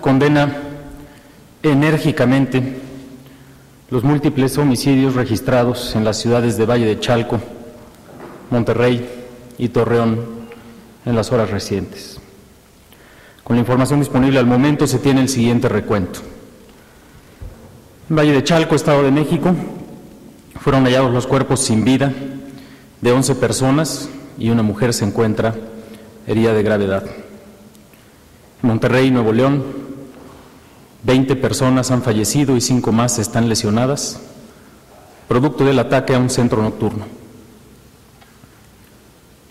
Condena enérgicamente los múltiples homicidios registrados en las ciudades de Valle de Chalco, Monterrey y Torreón en las horas recientes. Con la información disponible al momento se tiene el siguiente recuento. En Valle de Chalco, Estado de México, fueron hallados los cuerpos sin vida de 11 personas y una mujer se encuentra herida de gravedad. Monterrey, Nuevo León, 20 personas han fallecido y cinco más están lesionadas, producto del ataque a un centro nocturno.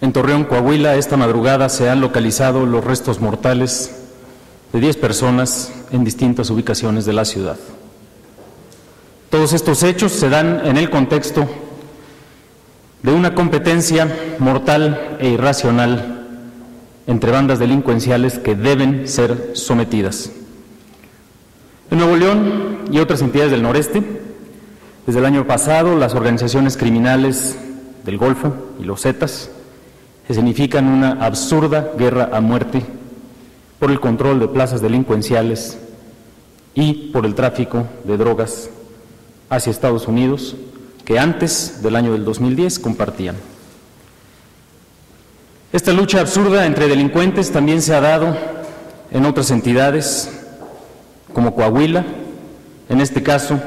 En Torreón, Coahuila, esta madrugada se han localizado los restos mortales de 10 personas en distintas ubicaciones de la ciudad. Todos estos hechos se dan en el contexto de una competencia mortal e irracional entre bandas delincuenciales que deben ser sometidas. En Nuevo León y otras entidades del noreste, desde el año pasado las organizaciones criminales del Golfo y los Zetas significan una absurda guerra a muerte por el control de plazas delincuenciales y por el tráfico de drogas hacia Estados Unidos que antes del año del 2010 compartían. Esta lucha absurda entre delincuentes también se ha dado en otras entidades, como Coahuila, en este caso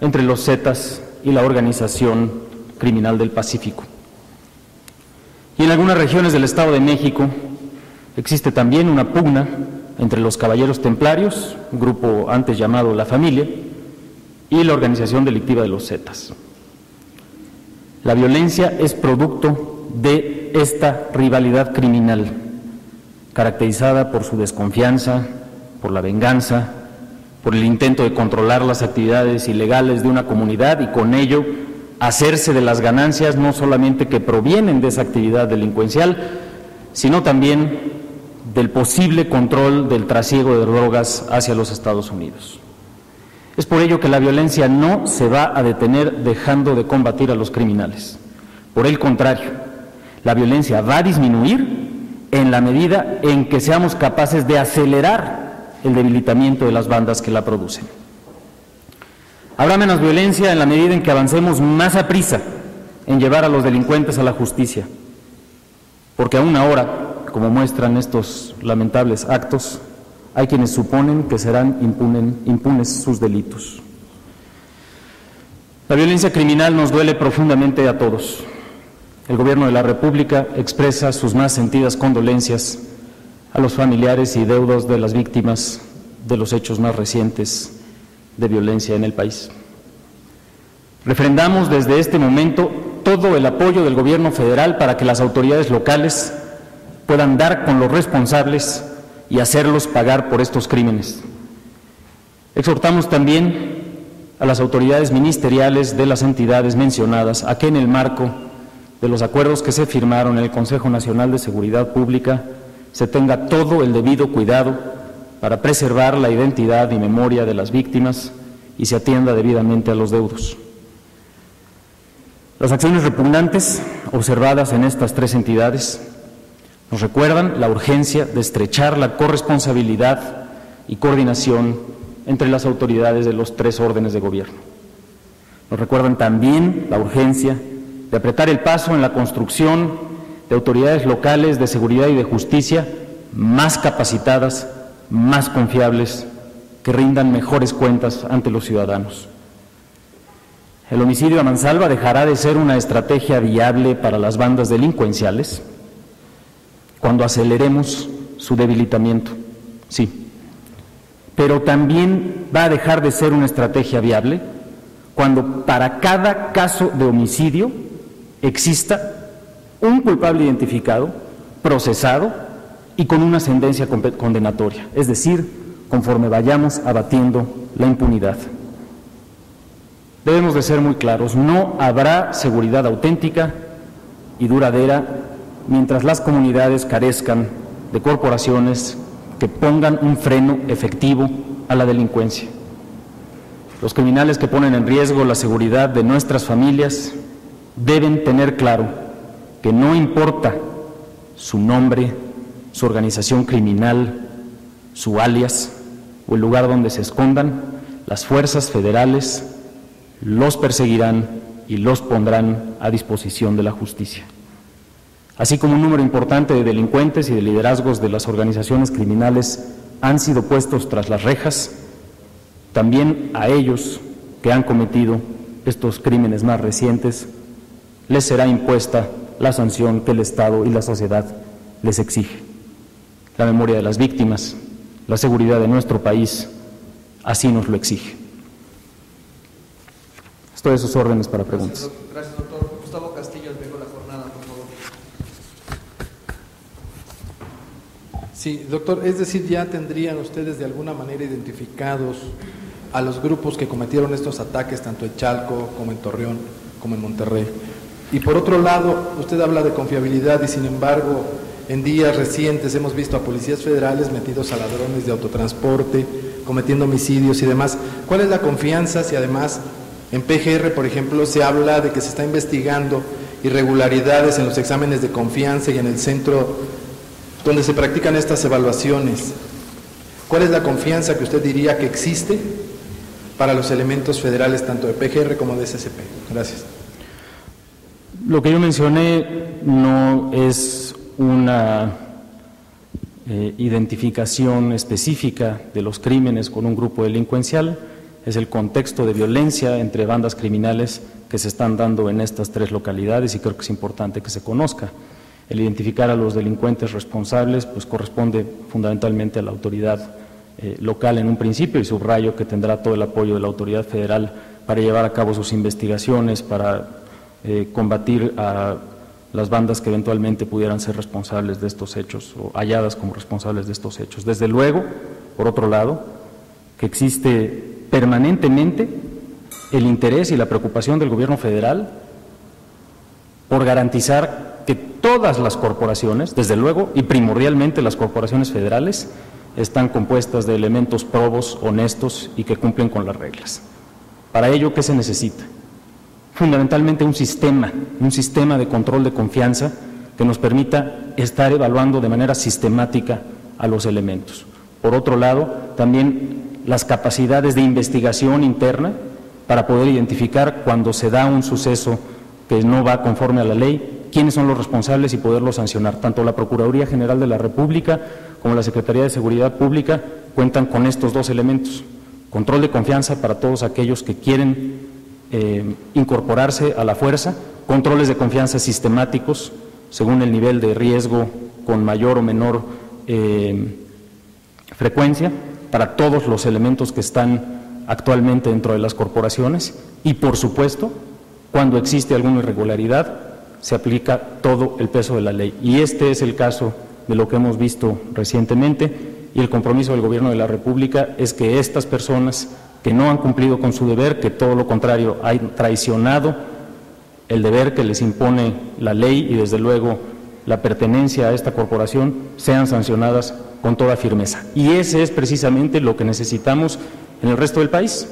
entre los Zetas y la Organización Criminal del Pacífico. Y en algunas regiones del Estado de México existe también una pugna entre los Caballeros Templarios, grupo antes llamado La Familia, y la organización delictiva de los Zetas. La violencia es producto de esta rivalidad criminal, caracterizada por su desconfianza, por la venganza, por el intento de controlar las actividades ilegales de una comunidad y con ello hacerse de las ganancias no solamente que provienen de esa actividad delincuencial, sino también del posible control del trasiego de drogas hacia los Estados Unidos. Es por ello que la violencia no se va a detener dejando de combatir a los criminales. Por el contrario, la violencia va a disminuir en la medida en que seamos capaces de acelerar el debilitamiento de las bandas que la producen. Habrá menos violencia en la medida en que avancemos más a prisa en llevar a los delincuentes a la justicia, porque aún ahora, como muestran estos lamentables actos, hay quienes suponen que serán impunes sus delitos. La violencia criminal nos duele profundamente a todos. El Gobierno de la República expresa sus más sentidas condolencias a los familiares y deudos de las víctimas de los hechos más recientes de violencia en el país. Refrendamos desde este momento todo el apoyo del Gobierno federal para que las autoridades locales puedan dar con los responsables y hacerlos pagar por estos crímenes. Exhortamos también a las autoridades ministeriales de las entidades mencionadas a que en el marco de los acuerdos que se firmaron en el Consejo Nacional de Seguridad Pública se tenga todo el debido cuidado para preservar la identidad y memoria de las víctimas y se atienda debidamente a los deudos. Las acciones repugnantes observadas en estas tres entidades nos recuerdan la urgencia de estrechar la corresponsabilidad y coordinación entre las autoridades de los tres órdenes de gobierno. Nos recuerdan también la urgencia de apretar el paso en la construcción de autoridades locales de seguridad y de justicia más capacitadas, más confiables, que rindan mejores cuentas ante los ciudadanos. El homicidio a mansalva dejará de ser una estrategia viable para las bandas delincuenciales cuando aceleremos su debilitamiento, sí, pero también va a dejar de ser una estrategia viable cuando para cada caso de homicidio exista un culpable identificado, procesado y con una ascendencia condenatoria, es decir, conforme vayamos abatiendo la impunidad. Debemos de ser muy claros, no habrá seguridad auténtica y duradera mientras las comunidades carezcan de corporaciones que pongan un freno efectivo a la delincuencia. Los criminales que ponen en riesgo la seguridad de nuestras familias deben tener claro que no importa su nombre, su organización criminal, su alias o el lugar donde se escondan, las fuerzas federales los perseguirán y los pondrán a disposición de la justicia. Así como un número importante de delincuentes y de liderazgos de las organizaciones criminales han sido puestos tras las rejas, también a ellos que han cometido estos crímenes más recientes les será impuesta la sanción que el Estado y la sociedad les exige. La memoria de las víctimas, la seguridad de nuestro país, así nos lo exige. Estoy a sus órdenes para preguntas. Gracias, doctor. Gustavo Castillo, vengo la jornada, por favor. Sí, doctor, es decir, ya tendrían ustedes de alguna manera identificados a los grupos que cometieron estos ataques, tanto en Chalco como en Torreón, como en Monterrey. Y por otro lado, usted habla de confiabilidad y sin embargo, en días recientes hemos visto a policías federales metidos a ladrones de autotransporte, cometiendo homicidios y demás. ¿Cuál es la confianza si además en PGR, por ejemplo, se habla de que se está investigando irregularidades en los exámenes de confianza y en el centro donde se practican estas evaluaciones? ¿Cuál es la confianza que usted diría que existe para los elementos federales tanto de PGR como de SCP? Gracias. Lo que yo mencioné no es una eh, identificación específica de los crímenes con un grupo delincuencial, es el contexto de violencia entre bandas criminales que se están dando en estas tres localidades y creo que es importante que se conozca. El identificar a los delincuentes responsables pues corresponde fundamentalmente a la autoridad eh, local en un principio y subrayo que tendrá todo el apoyo de la autoridad federal para llevar a cabo sus investigaciones, para eh, combatir a las bandas que eventualmente pudieran ser responsables de estos hechos o halladas como responsables de estos hechos. Desde luego, por otro lado, que existe permanentemente el interés y la preocupación del gobierno federal por garantizar que todas las corporaciones, desde luego y primordialmente las corporaciones federales, están compuestas de elementos probos, honestos y que cumplen con las reglas. Para ello, ¿qué se necesita? Fundamentalmente un sistema, un sistema de control de confianza que nos permita estar evaluando de manera sistemática a los elementos. Por otro lado, también las capacidades de investigación interna para poder identificar cuando se da un suceso que no va conforme a la ley, quiénes son los responsables y poderlo sancionar. Tanto la Procuraduría General de la República como la Secretaría de Seguridad Pública cuentan con estos dos elementos. Control de confianza para todos aquellos que quieren eh, incorporarse a la fuerza, controles de confianza sistemáticos según el nivel de riesgo con mayor o menor eh, frecuencia para todos los elementos que están actualmente dentro de las corporaciones y, por supuesto, cuando existe alguna irregularidad, se aplica todo el peso de la ley. Y este es el caso de lo que hemos visto recientemente y el compromiso del Gobierno de la República es que estas personas que no han cumplido con su deber, que todo lo contrario, han traicionado el deber que les impone la ley y desde luego la pertenencia a esta corporación, sean sancionadas con toda firmeza. Y ese es precisamente lo que necesitamos en el resto del país,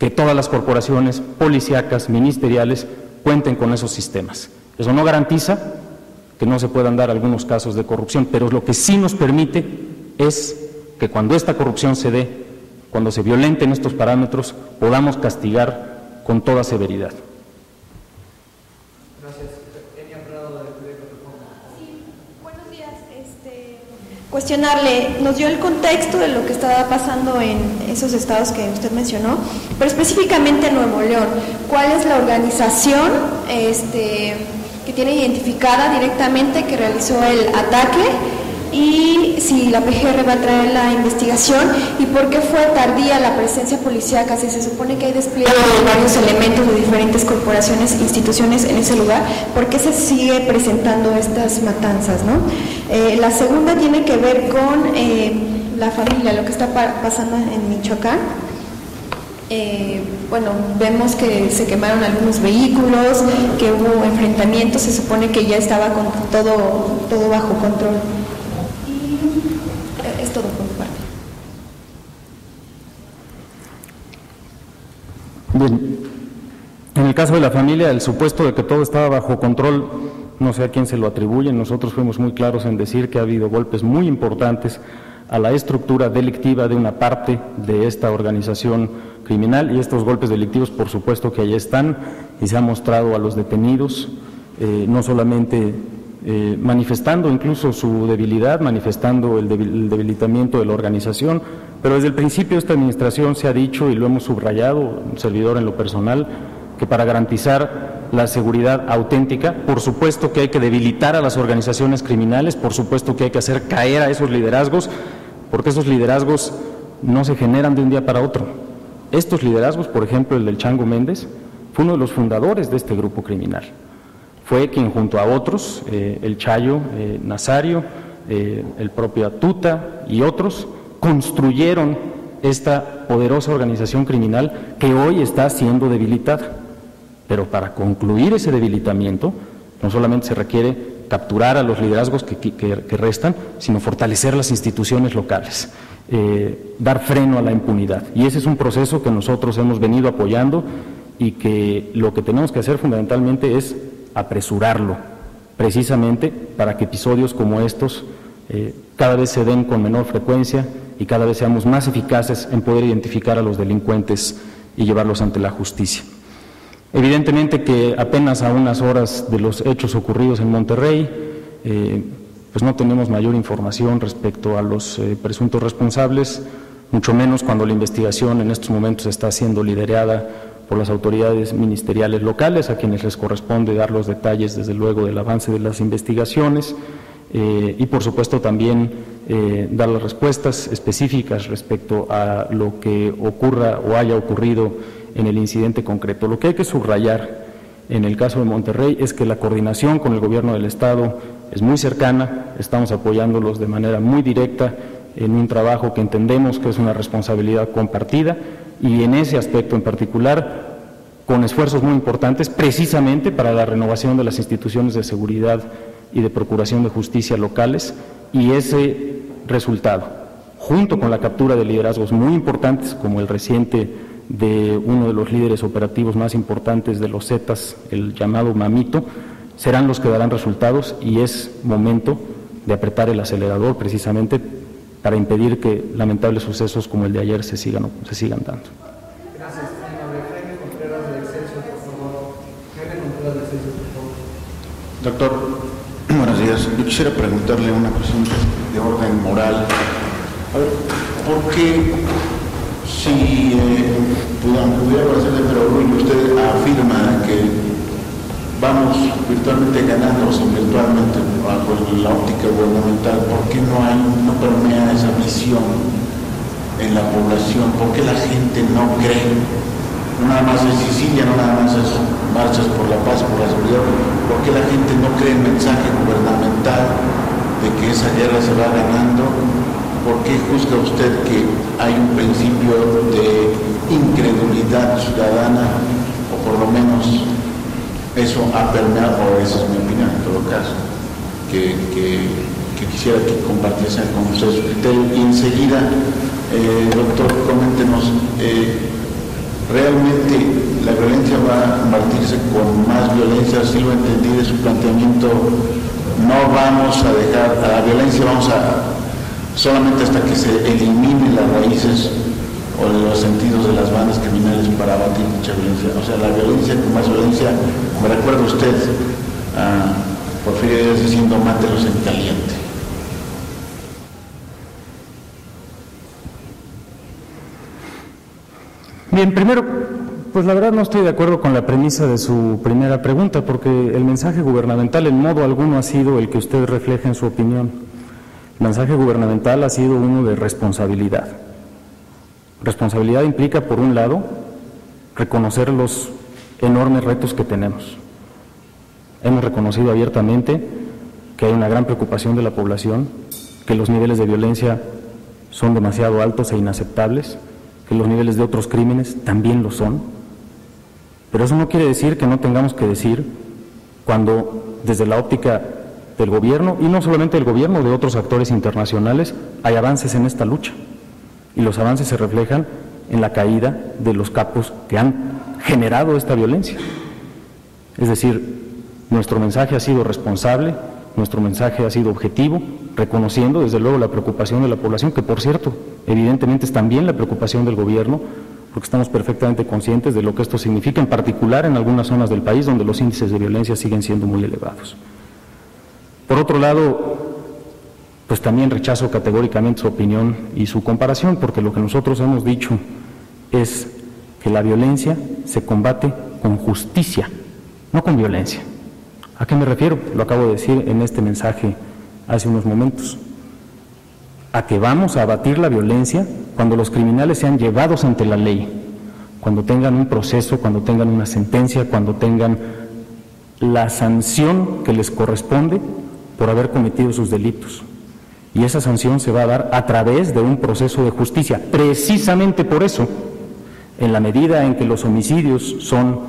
que todas las corporaciones policíacas, ministeriales, cuenten con esos sistemas. Eso no garantiza que no se puedan dar algunos casos de corrupción, pero lo que sí nos permite es que cuando esta corrupción se dé, cuando se violenten estos parámetros, podamos castigar con toda severidad. Gracias. buenos días. Este, cuestionarle, nos dio el contexto de lo que estaba pasando en esos estados que usted mencionó, pero específicamente en Nuevo León. ¿Cuál es la organización este, que tiene identificada directamente que realizó el ataque? Y si la PGR va a traer la investigación y por qué fue tardía la presencia policíaca, si se supone que hay despliegue de varios elementos de diferentes corporaciones e instituciones en ese lugar, ¿por qué se sigue presentando estas matanzas? ¿no? Eh, la segunda tiene que ver con eh, la familia, lo que está pasando en Michoacán. Eh, bueno, vemos que se quemaron algunos vehículos, que hubo enfrentamientos, se supone que ya estaba con todo, todo bajo control. Bien, en el caso de la familia, el supuesto de que todo estaba bajo control, no sé a quién se lo atribuyen, nosotros fuimos muy claros en decir que ha habido golpes muy importantes a la estructura delictiva de una parte de esta organización criminal y estos golpes delictivos por supuesto que ahí están y se ha mostrado a los detenidos eh, no solamente eh, manifestando incluso su debilidad, manifestando el, debilitamiento de la organización, pero desde el principio esta administración se ha dicho y lo hemos subrayado, un servidor en lo personal, que para garantizar la seguridad auténtica, por supuesto que hay que debilitar a las organizaciones criminales, por supuesto que hay que hacer caer a esos liderazgos, porque esos liderazgos no se generan de un día para otro. Estos liderazgos, por ejemplo, el del Chango Méndez, fue uno de los fundadores de este grupo criminal. Fue quien junto a otros, eh, el Chayo eh, Nazario, eh, el propio Atuta y otros, construyeron esta poderosa organización criminal que hoy está siendo debilitada. Pero para concluir ese debilitamiento, no solamente se requiere capturar a los liderazgos que, restan, sino fortalecer las instituciones locales, eh, dar freno a la impunidad. Y ese es un proceso que nosotros hemos venido apoyando y que lo que tenemos que hacer fundamentalmente es apresurarlo, precisamente para que episodios como estos eh, cada vez se den con menor frecuencia y cada vez seamos más eficaces en poder identificar a los delincuentes y llevarlos ante la justicia. Evidentemente que apenas a unas horas de los hechos ocurridos en Monterrey, eh, pues no tenemos mayor información respecto a los eh, presuntos responsables, mucho menos cuando la investigación en estos momentos está siendo liderada por las autoridades ministeriales locales, a quienes les corresponde dar los detalles, desde luego, del avance de las investigaciones. Eh, y por supuesto también dar las respuestas específicas respecto a lo que ocurra o haya ocurrido en el incidente concreto. Lo que hay que subrayar en el caso de Monterrey es que la coordinación con el gobierno del Estado es muy cercana, estamos apoyándolos de manera muy directa en un trabajo que entendemos que es una responsabilidad compartida y en ese aspecto en particular con esfuerzos muy importantes precisamente para la renovación de las instituciones de seguridad y de Procuración de Justicia locales y ese resultado, junto con la captura de liderazgos muy importantes como el reciente de uno de los líderes operativos más importantes de los Zetas, el llamado Mamito, serán los que darán resultados y es momento de apretar el acelerador precisamente para impedir que lamentables sucesos como el de ayer se sigan, se sigan dando. Gracias. Contreras de Excelsior, por favor. Contreras de Excelsior, por favor. Doctor, Buenos días. Yo quisiera preguntarle una cuestión de orden moral. A ver, ¿por qué si eh, pudiera parecerle pero usted afirma que vamos virtualmente ganando virtualmente bajo la óptica gubernamental, ¿por qué no hay, no permea esa visión en la población? ¿Por qué la gente no cree? No nada más es Sicilia, no nada más es marchas por la paz, por la seguridad, ¿por qué la gente no cree el mensaje gubernamental de que esa guerra se va ganando? ¿Por qué juzga usted que hay un principio de incredulidad ciudadana, o por lo menos eso ha permeado, esa es mi opinión en todo caso, que, quisiera que compartiesen con criterio? Y enseguida, eh, doctor, coméntenos. Eh, realmente la violencia va a convertirse con más violencia, así lo entendí de su planteamiento, no vamos a dejar, a la violencia vamos a, solamente hasta que se eliminen las raíces o los sentidos de las bandas criminales para abatir mucha violencia. O sea, la violencia con más violencia, me recuerda usted a Porfirio Díaz diciendo, mátelos en caliente. Bien, primero, pues la verdad no estoy de acuerdo con la premisa de su primera pregunta, porque el mensaje gubernamental en modo alguno ha sido el que usted refleja en su opinión. El mensaje gubernamental ha sido uno de responsabilidad. Responsabilidad implica, por un lado, reconocer los enormes retos que tenemos. Hemos reconocido abiertamente que hay una gran preocupación de la población, que los niveles de violencia son demasiado altos e inaceptables que los niveles de otros crímenes también lo son, pero eso no quiere decir que no tengamos que decir cuando desde la óptica del gobierno, y no solamente del gobierno, de otros actores internacionales, hay avances en esta lucha. Y los avances se reflejan en la caída de los capos que han generado esta violencia. Es decir, nuestro mensaje ha sido responsable, nuestro mensaje ha sido objetivo, reconociendo desde luego la preocupación de la población, que por cierto, evidentemente es también la preocupación del gobierno, porque estamos perfectamente conscientes de lo que esto significa, en particular en algunas zonas del país donde los índices de violencia siguen siendo muy elevados. Por otro lado, pues también rechazo categóricamente su opinión y su comparación, porque lo que nosotros hemos dicho es que la violencia se combate con justicia, no con violencia. ¿A qué me refiero? Lo acabo de decir en este mensaje hace unos momentos. A que vamos a abatir la violencia cuando los criminales sean llevados ante la ley, cuando tengan un proceso, cuando tengan una sentencia, cuando tengan la sanción que les corresponde por haber cometido sus delitos. Y esa sanción se va a dar a través de un proceso de justicia. Precisamente por eso, en la medida en que los homicidios son,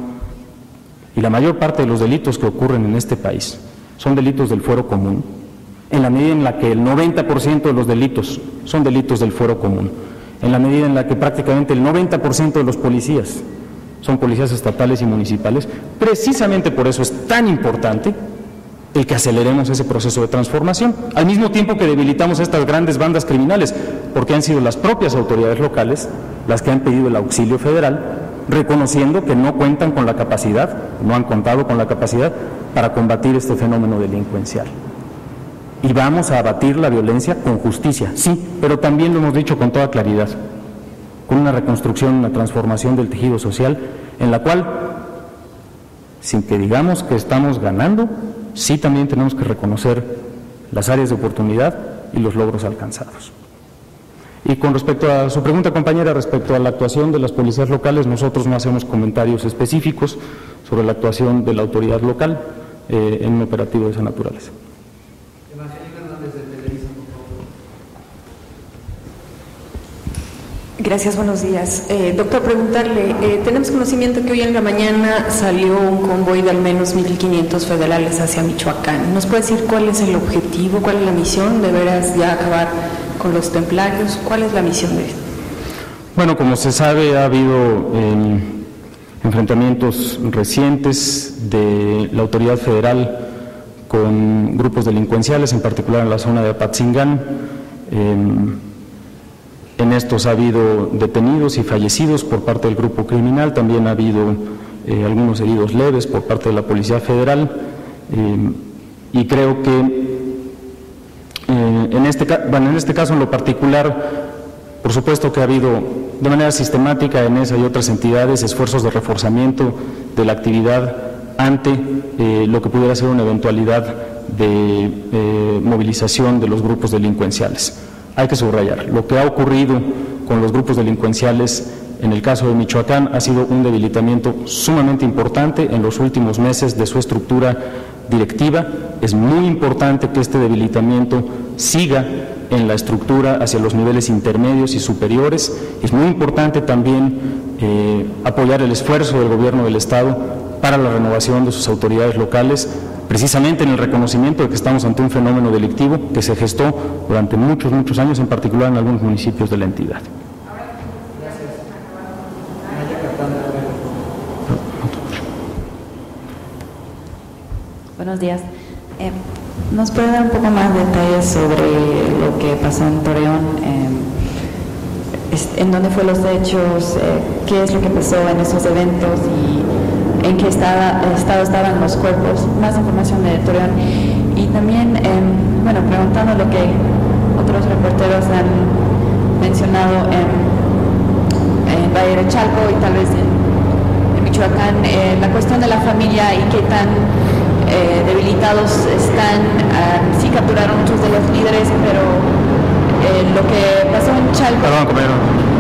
y la mayor parte de los delitos que ocurren en este país, son delitos del fuero común, en la medida en la que el 90% de los delitos son delitos del fuero común, en la medida en la que prácticamente el 90% de los policías son policías estatales y municipales, precisamente por eso es tan importante el que aceleremos ese proceso de transformación, al mismo tiempo que debilitamos estas grandes bandas criminales, porque han sido las propias autoridades locales las que han pedido el auxilio federal, reconociendo que no cuentan con la capacidad, no han contado con la capacidad para combatir este fenómeno delincuencial. Y vamos a abatir la violencia con justicia, sí, pero también lo hemos dicho con toda claridad, con una reconstrucción, una transformación del tejido social, en la cual, sin que digamos que estamos ganando, sí también tenemos que reconocer las áreas de oportunidad y los logros alcanzados. Y con respecto a su pregunta, compañera, respecto a la actuación de las policías locales, nosotros no hacemos comentarios específicos sobre la actuación de la autoridad local eh, en un operativo de esa naturaleza. Gracias, buenos días. Eh, doctor, preguntarle, eh, tenemos conocimiento que hoy en la mañana salió un convoy de al menos 1.500 federales hacia Michoacán. ¿Nos puede decir cuál es el objetivo, cuál es la misión? ¿De veras ya acabar con los templarios? ¿Cuál es la misión de esto? Bueno, como se sabe, ha habido em, enfrentamientos recientes de la autoridad federal con grupos delincuenciales, en particular en la zona de Apatzingán. En estos ha habido detenidos y fallecidos por parte del grupo criminal, también ha habido eh, algunos heridos leves por parte de la Policía Federal eh, y creo que eh, en, este, en este caso en lo particular, por supuesto que ha habido de manera sistemática en esa y otras entidades esfuerzos de reforzamiento de la actividad ante lo que pudiera ser una eventualidad de movilización de los grupos delincuenciales hay que subrayar, lo que ha ocurrido con los grupos delincuenciales en el caso de Michoacán ha sido un debilitamiento sumamente importante en los últimos meses de su estructura directiva. Es muy importante que este debilitamiento siga en la estructura hacia los niveles intermedios y superiores. Es muy importante también eh, apoyar el esfuerzo del Gobierno del Estado para la renovación de sus autoridades locales precisamente en el reconocimiento de que estamos ante un fenómeno delictivo que se gestó durante muchos, muchos años, en particular en algunos municipios de la entidad. Buenos días. Eh, ¿Nos puede dar un poco más de detalles sobre lo que pasó en Torreón? Eh, ¿En dónde fue los hechos? Eh, ¿Qué es lo que pasó en esos eventos? Y en qué estado, estado estaban los cuerpos, más información de Torreón. Y también, em, bueno, preguntando lo que otros reporteros han mencionado en, Valle de Chalco y tal vez en, Michoacán, eh, la cuestión de la familia y qué tan eh, debilitados están. Ah, sí capturaron muchos de los líderes, pero eh, lo que pasó en Chalco... Perdón, compañero.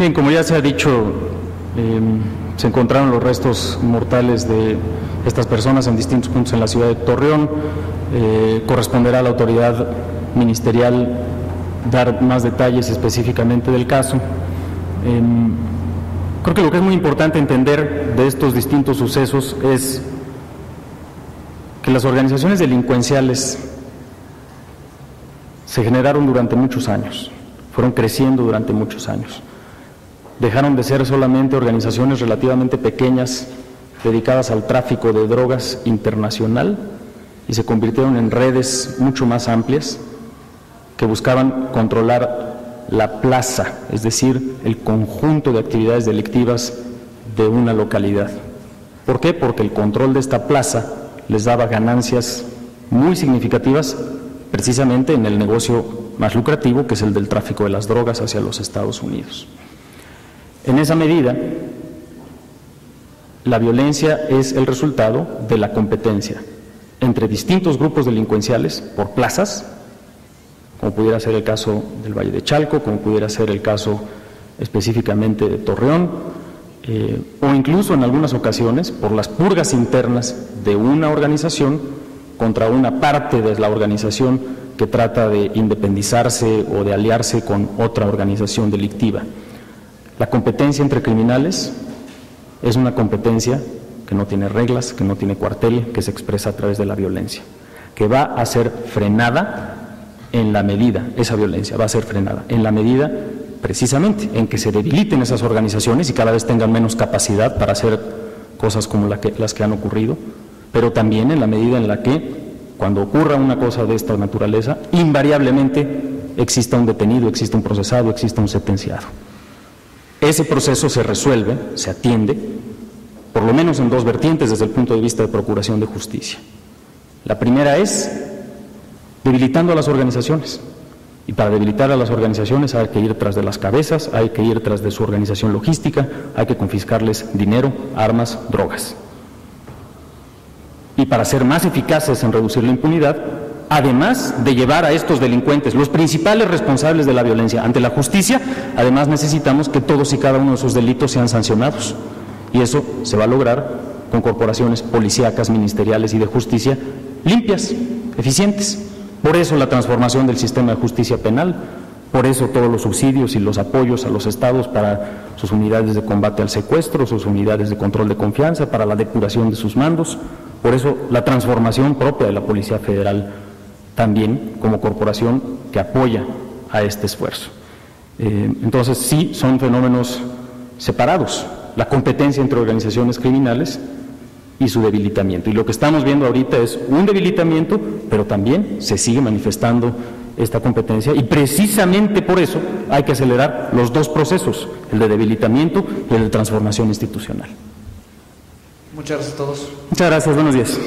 Bien, como ya se ha dicho, em, se encontraron los restos mortales de estas personas en distintos puntos en la ciudad de Torreón. Eh, corresponderá a la autoridad ministerial dar más detalles específicamente del caso. Em, creo que lo que es muy importante entender de estos distintos sucesos es que las organizaciones delincuenciales se generaron durante muchos años, fueron creciendo durante muchos años. Dejaron de ser solamente organizaciones relativamente pequeñas dedicadas al tráfico de drogas internacional y se convirtieron en redes mucho más amplias que buscaban controlar la plaza, es decir, el conjunto de actividades delictivas de una localidad. ¿Por qué? Porque el control de esta plaza les daba ganancias muy significativas precisamente en el negocio más lucrativo, que es el del tráfico de las drogas hacia los Estados Unidos. En esa medida, la violencia es el resultado de la competencia entre distintos grupos delincuenciales por plazas, como pudiera ser el caso del Valle de Chalco, como pudiera ser el caso específicamente de Torreón, eh, o incluso en algunas ocasiones por las purgas internas de una organización contra una parte de la organización que trata de independizarse o de aliarse con otra organización delictiva. La competencia entre criminales es una competencia que no tiene reglas, que no tiene cuartel, que se expresa a través de la violencia, que va a ser frenada en la medida, esa violencia va a ser frenada en la medida precisamente en que se debiliten esas organizaciones y cada vez tengan menos capacidad para hacer cosas como las que han ocurrido, pero también en la medida en la que cuando ocurra una cosa de esta naturaleza, invariablemente exista un detenido, exista un procesado, exista un sentenciado. Ese proceso se resuelve, se atiende, por lo menos en dos vertientes desde el punto de vista de procuración de justicia. La primera es debilitando a las organizaciones. Y para debilitar a las organizaciones hay que ir tras de las cabezas, hay que ir tras de su organización logística, hay que confiscarles dinero, armas, drogas. Y para ser más eficaces en reducir la impunidad, además de llevar a estos delincuentes, los principales responsables de la violencia, ante la justicia, además necesitamos que todos y cada uno de sus delitos sean sancionados. Y eso se va a lograr con corporaciones policíacas, ministeriales y de justicia limpias, eficientes. Por eso la transformación del sistema de justicia penal, por eso todos los subsidios y los apoyos a los estados para sus unidades de combate al secuestro, sus unidades de control de confianza, para la depuración de sus mandos, por eso la transformación propia de la Policía Federal también como corporación que apoya a este esfuerzo. Eh, entonces sí son fenómenos separados, la competencia entre organizaciones criminales y su debilitamiento. Y lo que estamos viendo ahorita es un debilitamiento, pero también se sigue manifestando esta competencia y precisamente por eso hay que acelerar los dos procesos, el de debilitamiento y el de transformación institucional. Muchas gracias a todos. Muchas gracias, buenos días.